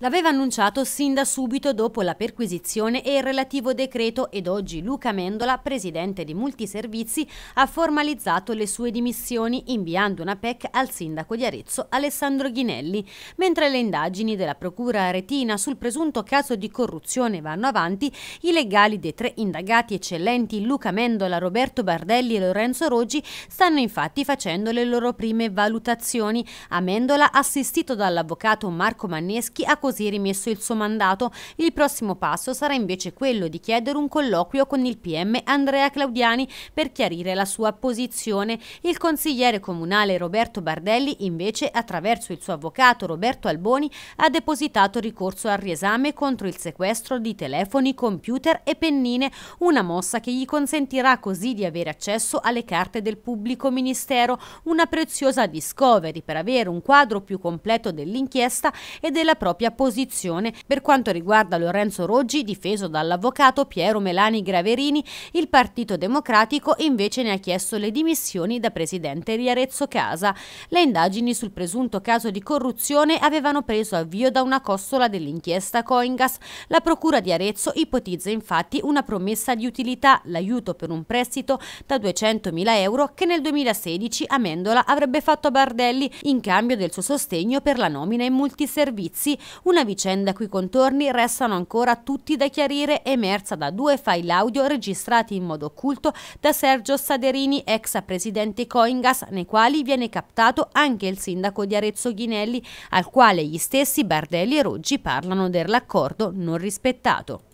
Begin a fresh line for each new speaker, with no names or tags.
L'aveva annunciato sin da subito dopo la perquisizione e il relativo decreto ed oggi Luca Mendola, presidente di Multiservizi, ha formalizzato le sue dimissioni inviando una PEC al sindaco di Arezzo Alessandro Ghinelli. Mentre le indagini della procura aretina sul presunto caso di corruzione vanno avanti, i legali dei tre indagati eccellenti Luca Mendola, Roberto Bardelli e Lorenzo Roggi stanno infatti facendo le loro prime valutazioni. A Mendola, assistito dall'avvocato Marco Manneschi, ha così rimesso il suo mandato. Il prossimo passo sarà invece quello di chiedere un colloquio con il PM Andrea Claudiani per chiarire la sua posizione. Il consigliere comunale Roberto Bardelli invece attraverso il suo avvocato Roberto Alboni ha depositato ricorso al riesame contro il sequestro di telefoni, computer e pennine, una mossa che gli consentirà così di avere accesso alle carte del pubblico ministero, una preziosa discovery per avere un quadro più completo dell'inchiesta e della propria posizione. Per quanto riguarda Lorenzo Roggi, difeso dall'avvocato Piero Melani Graverini, il Partito Democratico invece ne ha chiesto le dimissioni da presidente di Arezzo Casa. Le indagini sul presunto caso di corruzione avevano preso avvio da una costola dell'inchiesta Coingas. La procura di Arezzo ipotizza infatti una promessa di utilità, l'aiuto per un prestito da 200.000 euro che nel 2016 Amendola avrebbe fatto a Bardelli in cambio del suo sostegno per la nomina in multiservizi, una vicenda cui contorni restano ancora tutti da chiarire, emersa da due file audio registrati in modo occulto da Sergio Saderini, ex presidente Coingas, nei quali viene captato anche il sindaco di Arezzo Ghinelli, al quale gli stessi Bardelli e Roggi parlano dell'accordo non rispettato.